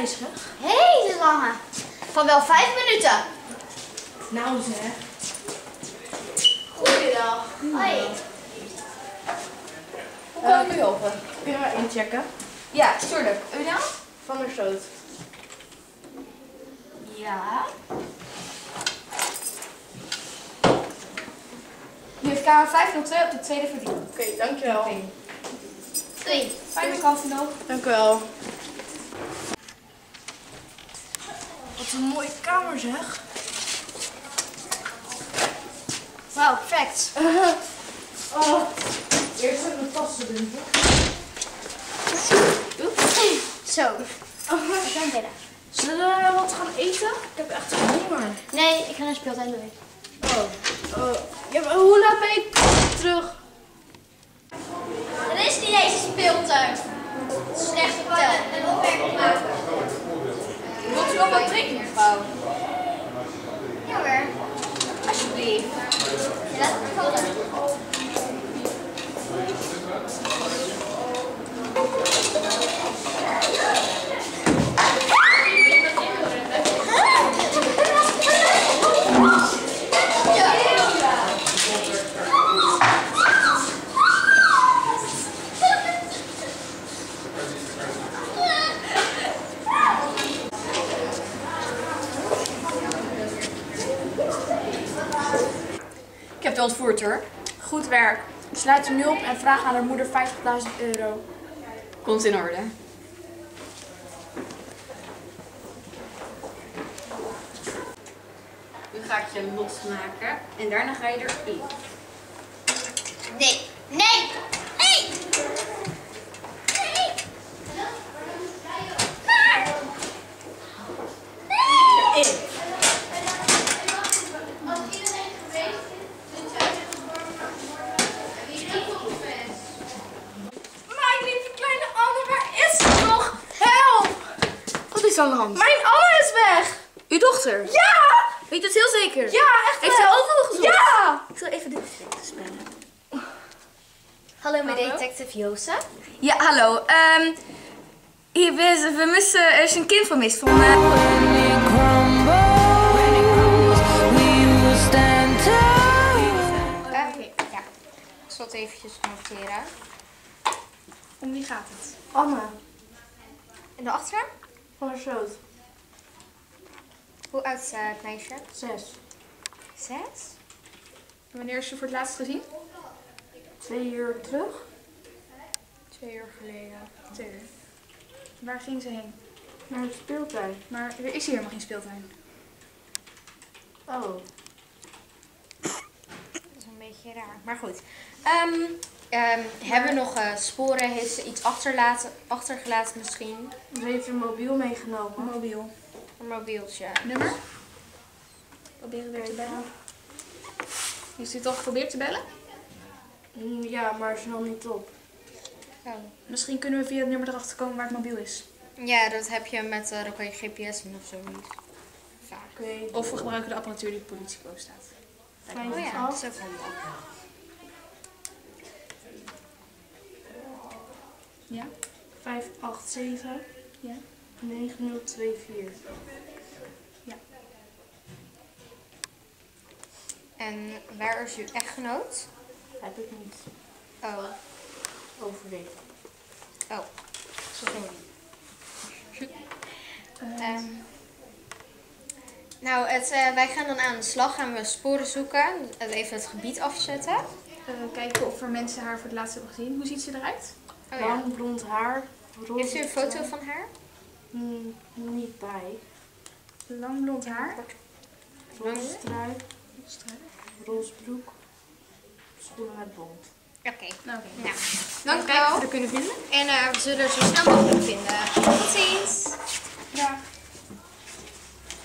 wijzig. Hele lange. Van wel vijf minuten. Nou zeg. Goeiedag. Hoi. Hoe kan ik u helpen? Kun je maar inchecken? Ja, tuurlijk. Uw naam? Van der Sloot. Ja. U heeft kamer 502 op de tweede verdieping. Oké, dankjewel. Doei. Fijne vakantie nog. Dank u wel. Wat een mooie kamer zeg. Wauw, perfect. Oh, eerst even mijn tassen doen. Zo. We zijn binnen. Zullen we wat gaan eten? Ik heb echt honger. Nee, ik ga naar speeltuin doen. Oh, oh. Ja, maar hoe laat ben ik terug? Er is niet eens een speeltuin. Slecht vertel. En opmerking maken. Nog wat drinken, mevrouw? Ja hoor. Alsjeblieft. Ja, het maar vallen. Ik heb het ontvoerd hoor. Goed werk. Sluit hem nu op en vraag aan haar moeder 50.000 euro. Komt in orde. Nu ga ik je losmaken en daarna ga je erin. Nee. Nee. Nee. Nee. Maar. In. Mijn lieve kleine Anne, waar is ze nog? Help! Wat is aan de hand? Mijn Anne is weg! Uw dochter? Ja! Weet je het heel zeker? Ja, echt Heeft ze wel. overal gezocht? Ja! Ik zal even dit te spellen. Hallo, Jozef. Ja, hallo. Ehm hier, we, we missen, er is een kind vermist van... eh, Oké, ja. Ik zal het eventjes noteren. Om wie gaat het? Anne. En de achternaam? Van der Sloot. Hoe oud is eh, het meisje? Zes. Zes? Wanneer is ze voor het laatst gezien? Twee uur terug. Twee uur geleden. Twee uur. Waar ging ze heen? Naar de speeltuin. Maar er is hier helemaal geen speeltuin. Oh. Dat is een beetje raar. Maar goed. Ehm, ehm, hebben we nog eh, sporen? Heeft ze iets achterlaten, achtergelaten misschien? Ze heeft een mobiel meegenomen. Mobiel. Een mobieltje. Nummer? Proberen weer te bellen. Heeft u al geprobeerd te bellen? Mm, Ja, maar ze nam niet op. Oh. Misschien kunnen we via het nummer erachter komen waar het mobiel is. Ja, dat heb je met, uh, dan kan je GPS in of zoiets. Vaak. Of we gebruiken de apparatuur die op het politiebureau staat. Vijf Oh ja, dat af. is ook handig. Ja? 587 Ja? 9024. En waar is uw echtgenoot? Heb ik niet Oh. Overwegen. Oh. Sorry. Ehm, nou, het, eh, wij gaan dan aan de slag. Gaan we sporen zoeken. Even het gebied afzetten. Eh, kijken of er mensen haar voor het laatst hebben gezien. Hoe ziet ze eruit? Oh, ja. Lang blond haar. Heeft u een foto van haar? Mm, niet bij. Lang blond haar. Roze trui, roze broek, schoenen met bont. Oké. Nou, oké. Nou, Dan dank u kijken of we wel. er kunnen vinden. En eh, we zullen er zo snel mogelijk vinden. Tot ziens. Ja.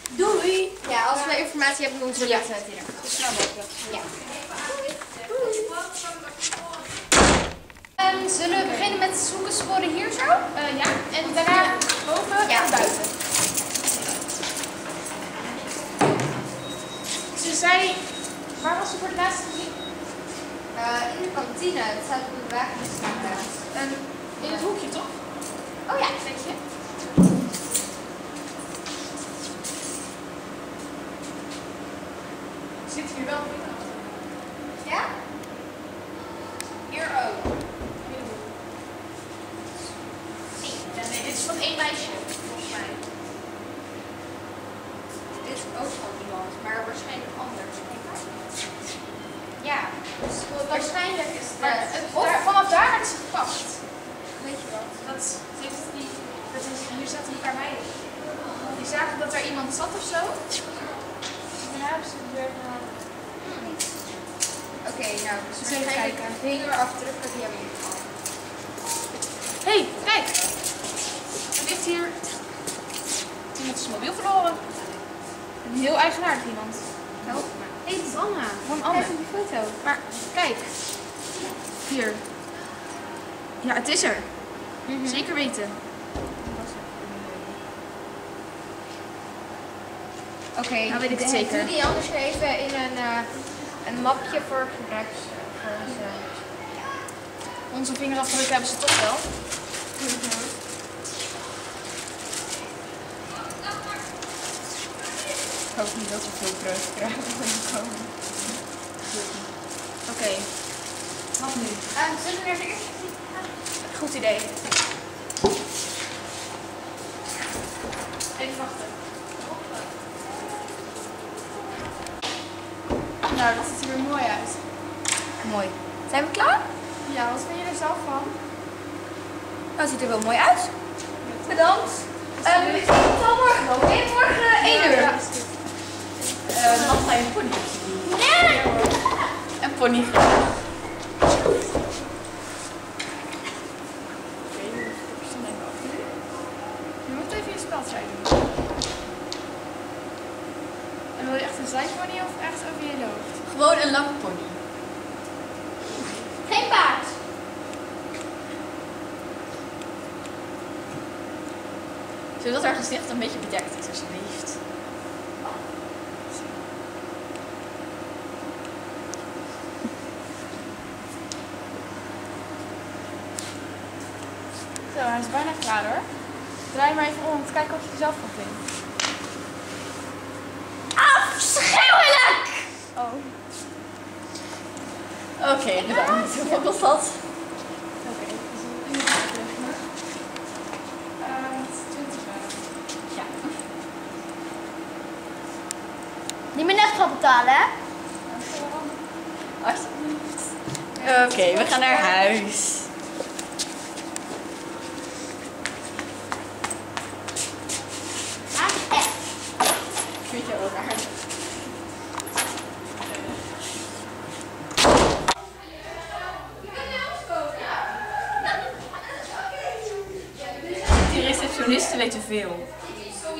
Doei! Ja, als we informatie hebben, dan zullen we het hier. Zo snel mogelijk. Ja. Ehm, zullen we beginnen met zoeken sporen hier zo? Eh, ja, en daarna boven Ja. en buiten. Ze zei, waar was ze voor het laatst gezien? Eh, in de kantine. Het staat op de wagenbestuurder. Dus en in het hoekje toch? Oh ja, weet je. Zit hier wel Dat dat is, hier zaten een paar meiden. Die zagen dat er iemand zat of zo. En daarna hebben ze weer gedaan. Oké, nou, dus Eens even waarschijnlijk kijken. vingerafdrukken die hebben. Hé, hey, kijk! Er ligt hier iemand zijn mobiel verloren. Een heel eigenaardig iemand. Oh, hé, is Anna. Van Anne. Kijk die foto. Maar kijk. Hier. Ja, het is er. Mhm. Zeker weten. Oké, Nou weet ik het de- zeker. Doe die anders even in een, eh, een mapje voor gebruiks. Voor onze... Onze vingerafdruk hebben ze toch wel. Ik hoop niet dat we veel brood krijgen komen. Oké. Wat nu? zullen we naar de eerste Goed idee. Even wachten. Nou, dat ziet er weer mooi uit. Mooi. Zijn we klaar? Ja, wat vind je er zelf van? Nou, het ziet er wel mooi uit. Bedankt. Tot morgen morgen eh, 1 uur. Uh, wat ga je een pony Nee. Een pony. Je moet even je speltrui doen. En wil je echt een zijpony of echt over je hele hoofd? Gewoon een lange pony. Geen paard. Zodat haar gezicht een beetje bedekt is, alsjeblieft. Zo, hij is bijna klaar hoor. Draai maar even om om te kijken wat je er zelf van vindt. Afschuwelijk! Oh. Oké, bedankt. Hoeveel kost dat? Oké, dus een uur terug. Uh, 20 euro. Ja. Niet meer net gaan betalen, hè? Oké, we gaan naar huis. Ik vind jou ook aardig. Die receptionisten weten veel. Kom,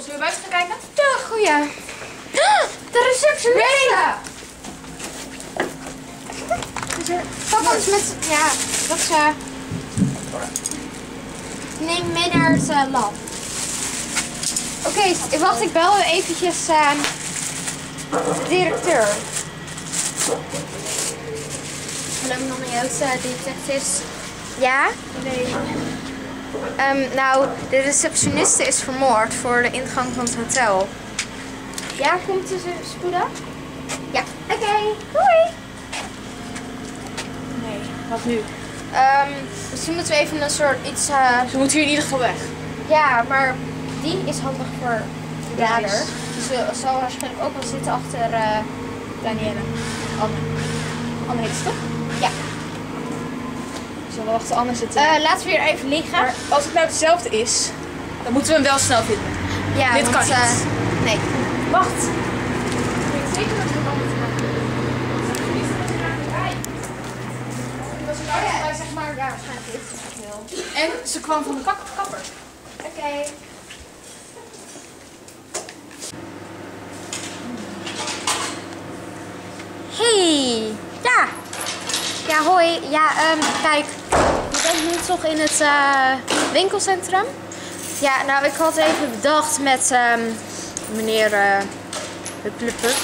zullen we buiten gaan kijken? Ja, goeie. De receptioniste. Papa is met... Ja, dat is... eh neem mee naar het lab. Oké, s- wacht, ik bel eventjes eh, de directeur. Hallo, Nonne uh, detectives. Ja? Nee. Ehm, nou, de receptioniste is vermoord voor de ingang van het hotel. Ja, komt ze spoedig? Ja. Oké, doei. Nee. Wat nu? Ehm, misschien moeten we even een soort iets... eh, Ze moeten hier in ieder geval weg. ja, maar die is handig voor de Ja, dader. is- Ze zal waarschijnlijk ook wel zitten achter eh Danielle. Anne. Anne heet ze toch? Ja. Zullen we wachten, anders zitten? Eh, laten we hier even liggen. maar als het nou hetzelfde is, dan moeten we hem wel snel vinden. ja, dit kan niet. eh, nee. Wacht. Ik weet zeker dat we dan moeten maken. Oh, zeg maar, ja, waarschijnlijk is het wel. En ze kwam van de kapper. Oké ja. Ja, hoi. Ja, ehm, kijk. Je bent nu toch in het eh, winkelcentrum? Ja, nou, ik had even bedacht met ehm, meneer uh, Hupplepup.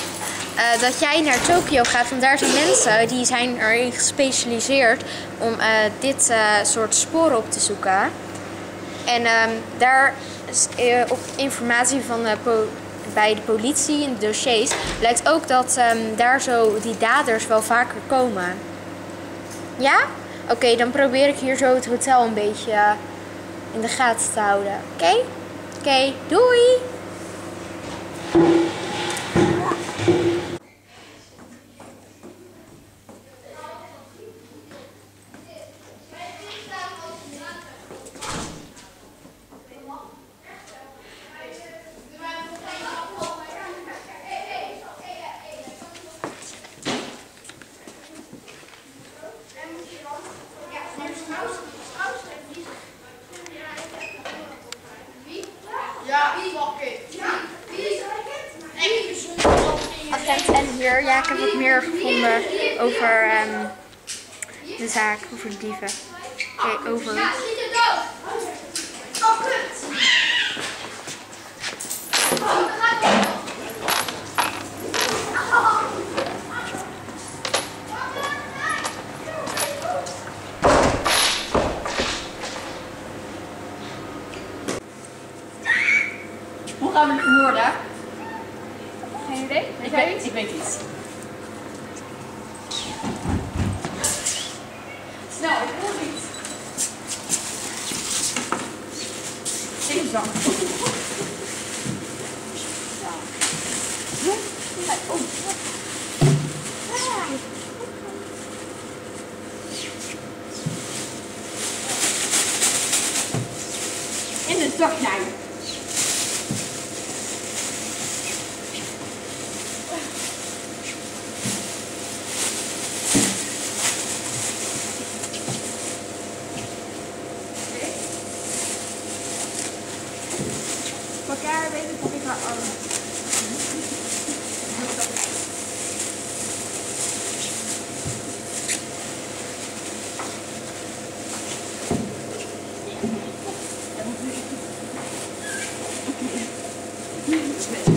eh, dat jij naar Tokio gaat. Want daar zijn mensen die zijn erin gespecialiseerd om eh, dit eh, soort sporen op te zoeken. En ehm, daar is, eh, op informatie van bij de politie in de dossiers blijkt ook dat daar zo die daders wel vaker komen. Ja? Oké, dan probeer ik hier zo het hotel een beetje in de gaten te houden. Oké? Oké, doei! Ja, wie mag het? Ja, wie is het? Echt bijzonder. Attent en hier, ja, ik heb wat meer gevonden over ehm, de zaak, over de dieven. Oké, over. Gaat wel. Hoe gaan we het vermoorden? Geen idee? Ik weet, ik weet iets. Snel, ik iets. Even zang. In de zak management.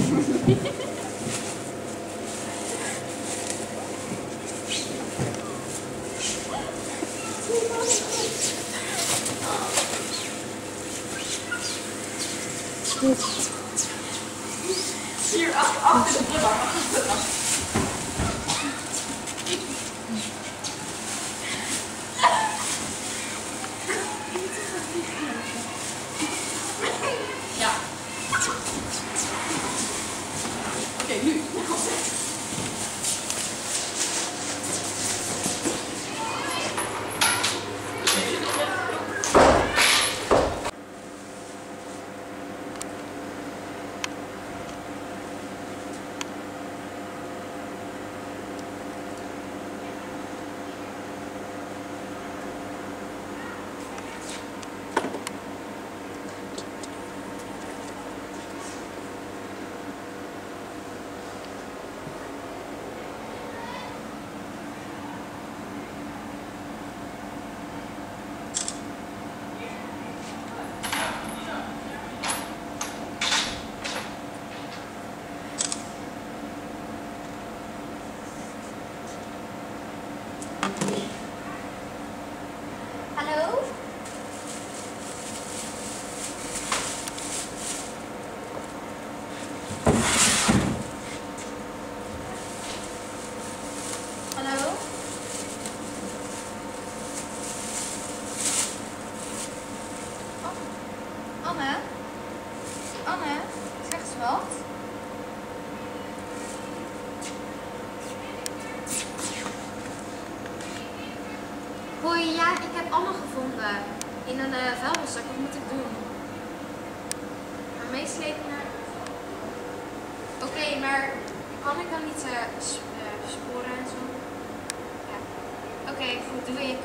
Doei.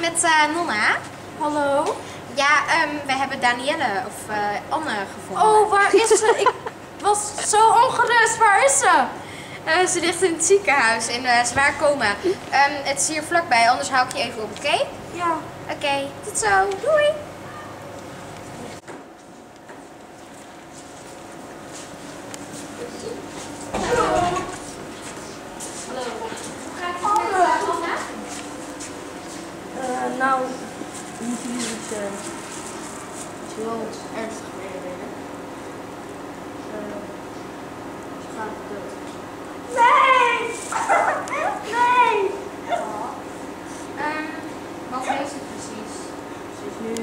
met uh, Nonna hebben Danielle of eh, Anne gevonden. Oh, waar is ze? Ik was zo ongerust. Waar is ze? Eh, ze ligt in het ziekenhuis in uh, zwaar coma. Ehm, het is hier vlakbij, anders hou ik je even op, oké? Ja. Oké, tot zo. Doei. Uh, nou, niet jullie het uh, het is wel ernstig meedelen. Uh, ze gaat dood. Nee! nee! Um, wat is het precies? Ze is nu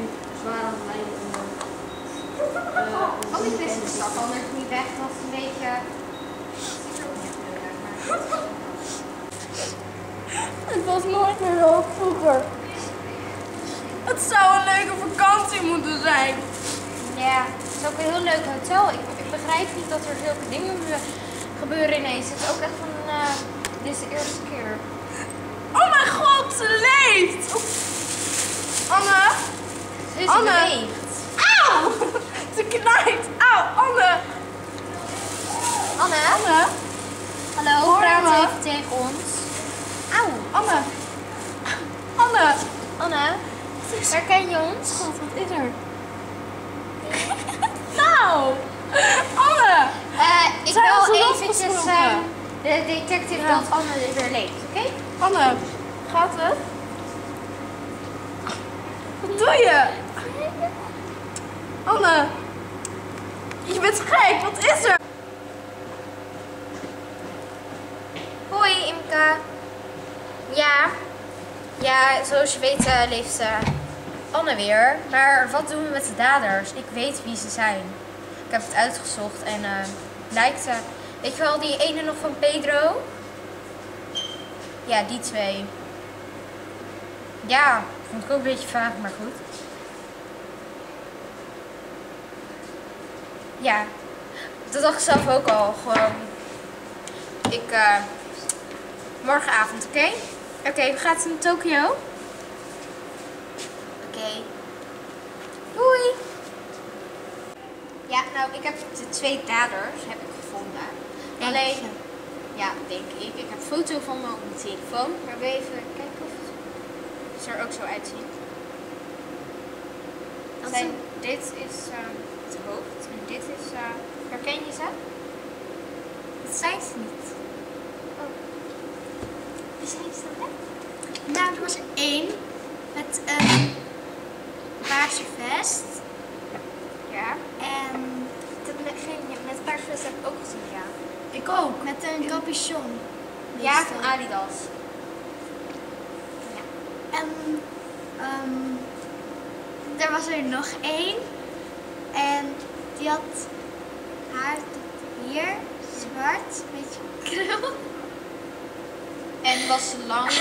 zwaar aan het lijden onder. Uh, oh, ik wist het al. Anders niet weg. Dat was een beetje. Het is ook niet leuk, maar. Het was nooit meer zo vroeger. Het zou een leuke vakantie moeten zijn. Ja, het is ook een heel leuk hotel. Ik, ik begrijp niet dat er zulke dingen gebeuren ineens. Het is ook echt van, uh, dit is de eerste keer. Oh mijn god, ze leeft! Anne? Ze is Anne. Auw! Ze knijpt. Auw, Anne! Anne? Anne? Hallo, Hoor praat even tegen ons. Auw. Anne! Anne! Anne, herken je ons? God, wat is er? nou! Anne! Eh, ik wil eventjes ehm, de detective Ja. dat Anne weer leeft, oké? Anne, gaat het? Wat doe je? Anne! Je bent gek, wat is er? Hoi Imka. Ja, ja zoals je weet eh, leeft eh, Anne weer. Maar wat doen we met de daders? Ik weet wie ze zijn. Ik heb het uitgezocht en eh lijkt... eh, weet je wel, die ene nog van Pedro? Ja, die twee. Ja, vond ik ook een beetje vaag, maar goed. Ja, dat dacht ik zelf ook al. Gewoon. Ik, morgenavond, oké? Oké, we gaan naar Tokio. Oké. Doei. Ja, nou, ik heb de twee daders heb ik gevonden. Alleen, ja, denk ik. Ik heb een foto van me op mijn telefoon. Maar we even kijken of het er ook zo uitziet. Zijn, dit is eh, het hoofd en dit is. eh, herken je ze? Dat zijn ze niet. Hè? Nou, er was één met een paarse vest. Ja. En dat met, geen, met een paarse vest heb ik ook gezien, ja. Ik ook. Met een capuchon. Ja, van Adidas. En ehm, er was er nog één. En die had haar tot hier, zwart, beetje krul. En was ze lang.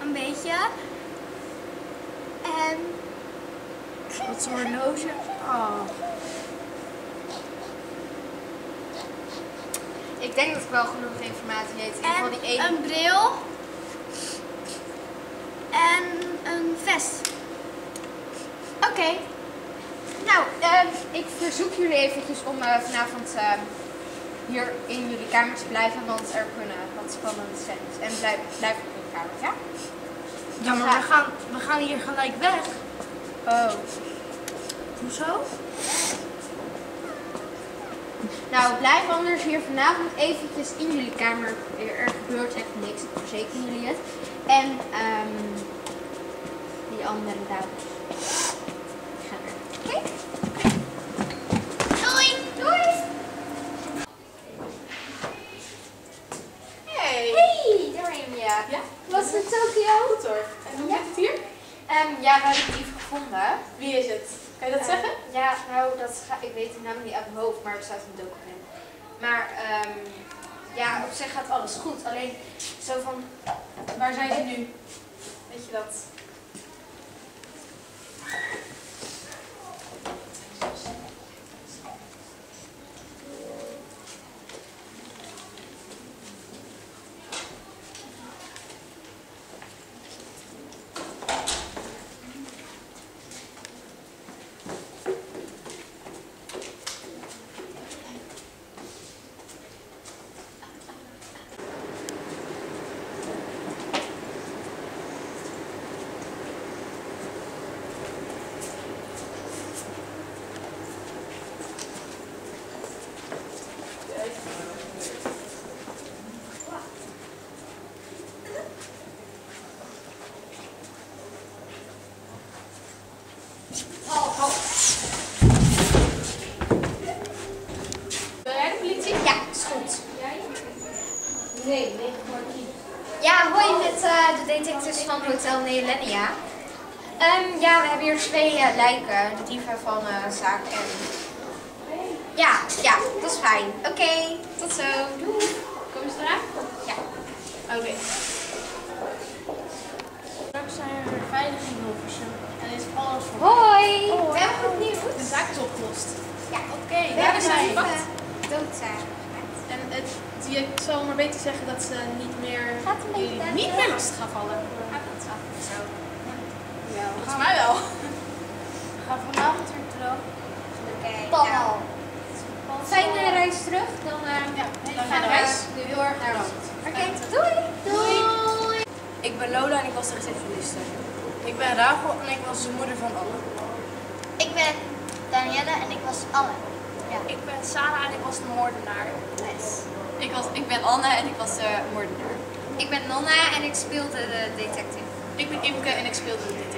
Een beetje. En Wat zo'n horloge. Oh. Ik denk dat ik wel genoeg informatie weet. In ieder geval En die één. een bril. En een vest. Oké. Nou, ehm, ik verzoek jullie eventjes om eh, vanavond ehm, hier in jullie kamer te blijven, want er kunnen wat spannende scènes. En blijf, blijf op jullie kamer, ja? Ja, maar we gaan, we gaan hier gelijk weg. Oh. Hoezo? Nou, blijf anders hier vanavond eventjes in jullie kamer. Er, er gebeurt echt niks, ik verzeker jullie het. En ehm die andere dames. Gaan er. Oké? Doei! Doei! Hey. Hey, daar ben je. Ja? Was het Tokio? Goed hoor. En hoe zit het hier? Ehm, ja, we hebben het dief gevonden. Wie is het? Kan je dat Eh, zeggen? Ja, nou, dat ga, ik weet de naam niet uit mijn hoofd, maar het staat in het document. Maar ehm, ja, op zich gaat alles goed. Alleen zo van, Waar zijn ze nu? Weet je dat? dit is van Hotel Neelenia. Ehm, ja, we hebben hier twee eh, lijken. De dieven van eh Zaak en... Ja, ja, dat is fijn. Oké, tot zo. Doei. Komen ze eraan? Ja. Oké. Straks zijn we in Hilversum. En is alles voor Hoi. Oh, we hebben goed nieuws. De zaak is opgelost. Ja, Oké, we daar hebben zijn ze we gepakt. doodzagen. En het, je zou maar beter zeggen dat ze niet meer, Gaat een beetje niet meer lastig gaan vallen. Ah, dat is af. Zo. Ja, volgens mij wel. We gaan vanavond weer terug. Oké. Papa. nou, Fijne reis terug. Dan eh Ja, gaan we heel erg naar land. Oké, doei. Doei. Ik ben Lola en ik was de receptioniste. Ik ben Rachel en ik was de moeder van Anne. Ik ben Danielle en ik was Anne. Ja. Ik ben Sarah en ik was de moordenaar. Ik, was, ik ben Anne en ik was de moordenaar. Ik ben Nonna en ik speelde de detective. Ik ben Imke en ik speelde de detective.